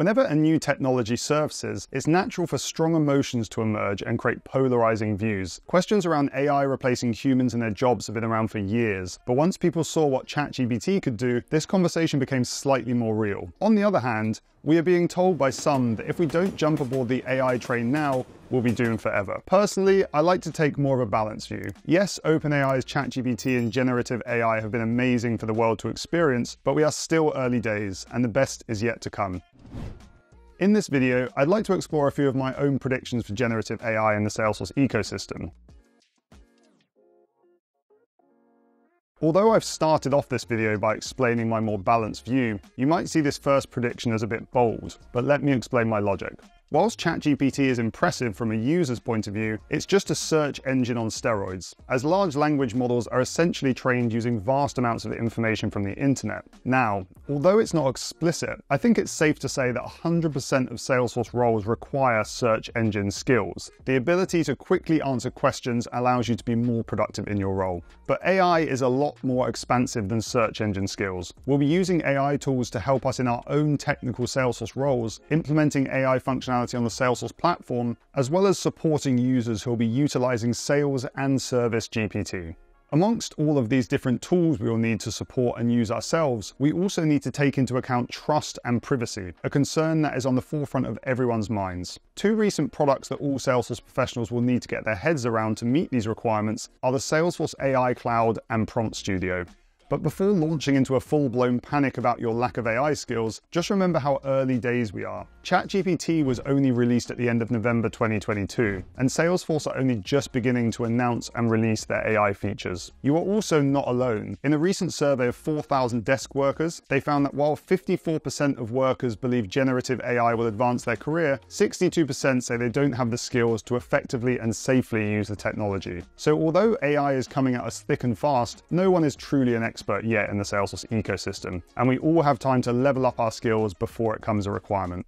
Whenever a new technology surfaces, it's natural for strong emotions to emerge and create polarizing views. Questions around AI replacing humans in their jobs have been around for years, but once people saw what ChatGPT could do, this conversation became slightly more real. On the other hand, we are being told by some that if we don't jump aboard the AI train now, we'll be doomed forever. Personally, I like to take more of a balanced view. Yes, OpenAI's ChatGPT and generative AI have been amazing for the world to experience, but we are still early days, and the best is yet to come. In this video, I'd like to explore a few of my own predictions for generative AI in the Salesforce ecosystem. Although I've started off this video by explaining my more balanced view, you might see this first prediction as a bit bold, but let me explain my logic. Whilst ChatGPT is impressive from a user's point of view, it's just a search engine on steroids, as large language models are essentially trained using vast amounts of information from the internet. Now, although it's not explicit, I think it's safe to say that 100% of Salesforce roles require search engine skills. The ability to quickly answer questions allows you to be more productive in your role. But AI is a lot more expansive than search engine skills. We'll be using AI tools to help us in our own technical Salesforce roles, implementing AI functionality functionality on the Salesforce platform, as well as supporting users who will be utilizing Sales and Service GPT. Amongst all of these different tools we will need to support and use ourselves, we also need to take into account trust and privacy, a concern that is on the forefront of everyone's minds. Two recent products that all Salesforce professionals will need to get their heads around to meet these requirements are the Salesforce AI Cloud and Prompt Studio. But before launching into a full blown panic about your lack of AI skills, just remember how early days we are. ChatGPT was only released at the end of November 2022, and Salesforce are only just beginning to announce and release their AI features. You are also not alone. In a recent survey of 4,000 desk workers, they found that while 54% of workers believe generative AI will advance their career, 62% say they don't have the skills to effectively and safely use the technology. So although AI is coming at us thick and fast, no one is truly an expert expert yet in the Salesforce ecosystem, and we all have time to level up our skills before it comes a requirement.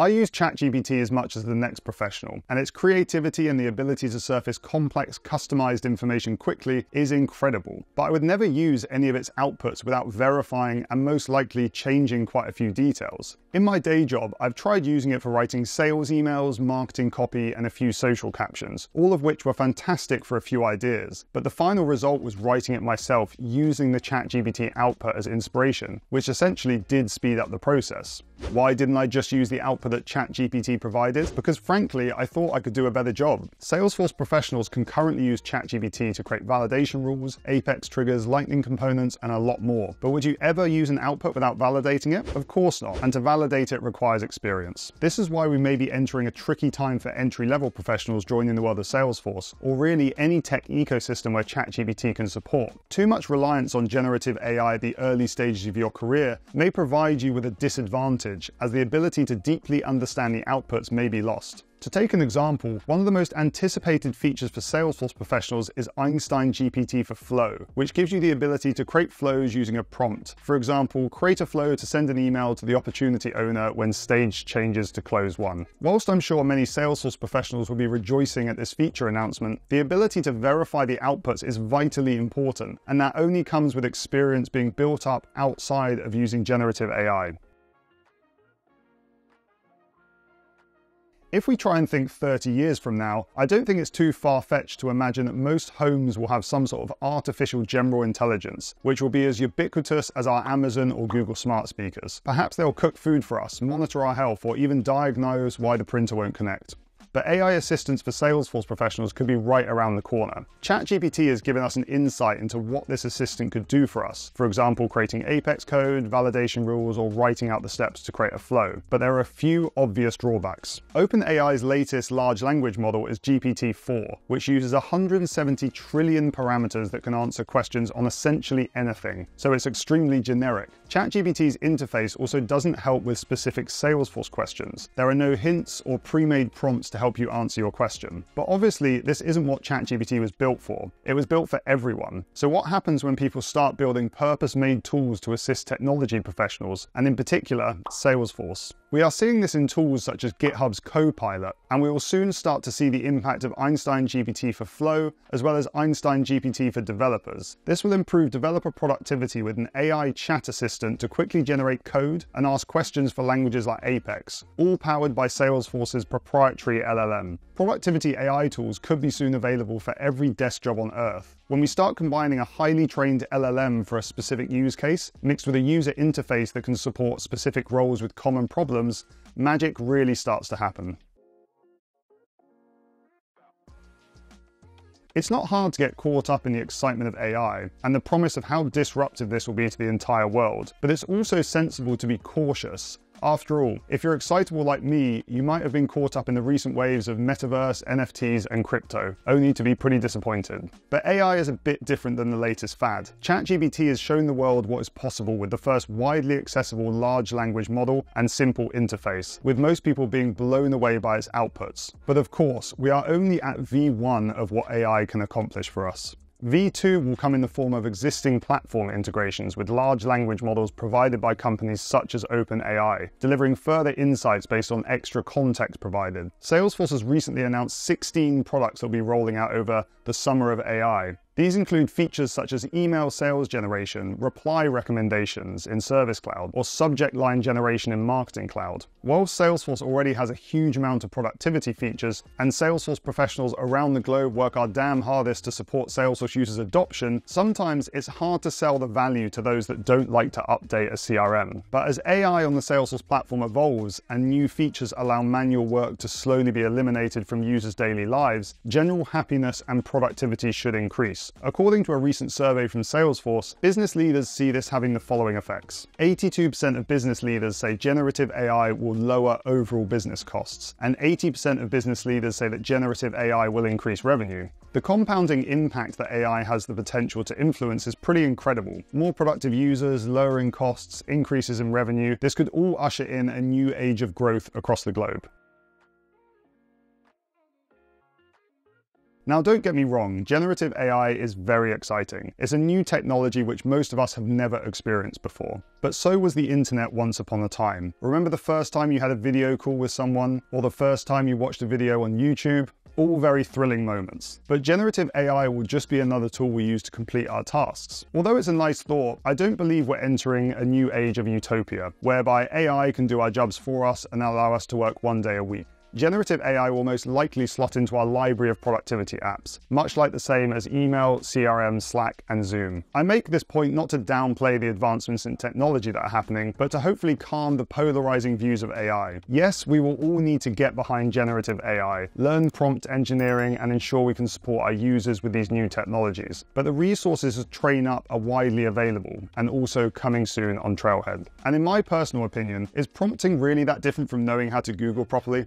I use ChatGPT as much as the next professional, and its creativity and the ability to surface complex, customized information quickly is incredible. But I would never use any of its outputs without verifying and most likely changing quite a few details. In my day job, I've tried using it for writing sales emails, marketing copy, and a few social captions, all of which were fantastic for a few ideas. But the final result was writing it myself using the ChatGPT output as inspiration, which essentially did speed up the process. Why didn't I just use the output that ChatGPT provided? Because frankly, I thought I could do a better job. Salesforce professionals can currently use ChatGPT to create validation rules, Apex triggers, Lightning components, and a lot more. But would you ever use an output without validating it? Of course not. And to validate it requires experience. This is why we may be entering a tricky time for entry-level professionals joining the world of Salesforce, or really any tech ecosystem where ChatGPT can support. Too much reliance on generative AI at the early stages of your career may provide you with a disadvantage, as the ability to deeply understand the outputs may be lost. To take an example, one of the most anticipated features for Salesforce professionals is Einstein GPT for Flow, which gives you the ability to create flows using a prompt. For example, create a flow to send an email to the opportunity owner when stage changes to Closed Won. Whilst I'm sure many Salesforce professionals will be rejoicing at this feature announcement, the ability to verify the outputs is vitally important, and that only comes with experience being built up outside of using generative AI. If we try and think 30 years from now, I don't think it's too far-fetched to imagine that most homes will have some sort of artificial general intelligence, which will be as ubiquitous as our Amazon or Google smart speakers. Perhaps they'll cook food for us, monitor our health, or even diagnose why the printer won't connect but AI assistance for Salesforce professionals could be right around the corner. ChatGPT has given us an insight into what this assistant could do for us, for example, creating Apex code, validation rules, or writing out the steps to create a flow. But there are a few obvious drawbacks. OpenAI's latest large language model is GPT-4, which uses 170 trillion parameters that can answer questions on essentially anything, so it's extremely generic. ChatGPT's interface also doesn't help with specific Salesforce questions. There are no hints or pre-made prompts to help you answer your question. But obviously, this isn't what ChatGPT was built for. It was built for everyone. So, what happens when people start building purpose made tools to assist technology professionals, and in particular, Salesforce? We are seeing this in tools such as GitHub's Copilot, and we will soon start to see the impact of Einstein GPT for Flow, as well as Einstein GPT for developers. This will improve developer productivity with an AI chat assistant to quickly generate code and ask questions for languages like Apex, all powered by Salesforce's proprietary LLM. Productivity AI tools could be soon available for every desk job on Earth. When we start combining a highly trained LLM for a specific use case, mixed with a user interface that can support specific roles with common problems, magic really starts to happen. It's not hard to get caught up in the excitement of AI and the promise of how disruptive this will be to the entire world, but it's also sensible to be cautious after all, if you're excitable like me, you might have been caught up in the recent waves of metaverse, NFTs, and crypto, only to be pretty disappointed. But AI is a bit different than the latest fad. ChatGPT has shown the world what is possible with the first widely accessible large language model and simple interface, with most people being blown away by its outputs. But of course, we are only at V1 of what AI can accomplish for us. V2 will come in the form of existing platform integrations with large language models provided by companies such as OpenAI, delivering further insights based on extra context provided. Salesforce has recently announced 16 products that will be rolling out over the summer of AI, these include features such as email sales generation, reply recommendations in Service Cloud, or subject line generation in Marketing Cloud. While Salesforce already has a huge amount of productivity features, and Salesforce professionals around the globe work our damn hardest to support Salesforce users' adoption, sometimes it's hard to sell the value to those that don't like to update a CRM. But as AI on the Salesforce platform evolves and new features allow manual work to slowly be eliminated from users' daily lives, general happiness and productivity should increase. According to a recent survey from Salesforce, business leaders see this having the following effects 82% of business leaders say generative AI will lower overall business costs, and 80% of business leaders say that generative AI will increase revenue. The compounding impact that AI has the potential to influence is pretty incredible. More productive users, lowering costs, increases in revenue, this could all usher in a new age of growth across the globe. Now, don't get me wrong, generative AI is very exciting. It's a new technology which most of us have never experienced before. But so was the internet once upon a time. Remember the first time you had a video call with someone, or the first time you watched a video on YouTube? All very thrilling moments. But generative AI will just be another tool we use to complete our tasks. Although it's a nice thought, I don't believe we're entering a new age of utopia, whereby AI can do our jobs for us and allow us to work one day a week. Generative AI will most likely slot into our library of productivity apps, much like the same as email, CRM, Slack, and Zoom. I make this point not to downplay the advancements in technology that are happening, but to hopefully calm the polarizing views of AI. Yes, we will all need to get behind generative AI, learn prompt engineering, and ensure we can support our users with these new technologies. But the resources to train up are widely available and also coming soon on Trailhead. And in my personal opinion, is prompting really that different from knowing how to Google properly?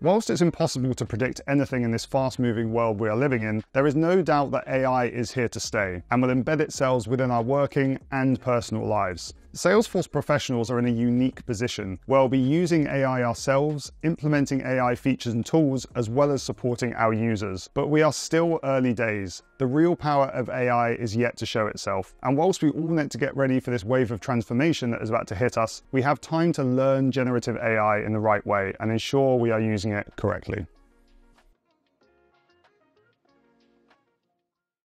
Whilst it's impossible to predict anything in this fast moving world we are living in, there is no doubt that AI is here to stay and will embed itself within our working and personal lives. Salesforce professionals are in a unique position where we'll be using AI ourselves, implementing AI features and tools, as well as supporting our users. But we are still early days. The real power of AI is yet to show itself. And whilst we all need to get ready for this wave of transformation that is about to hit us, we have time to learn generative AI in the right way and ensure we are using it correctly.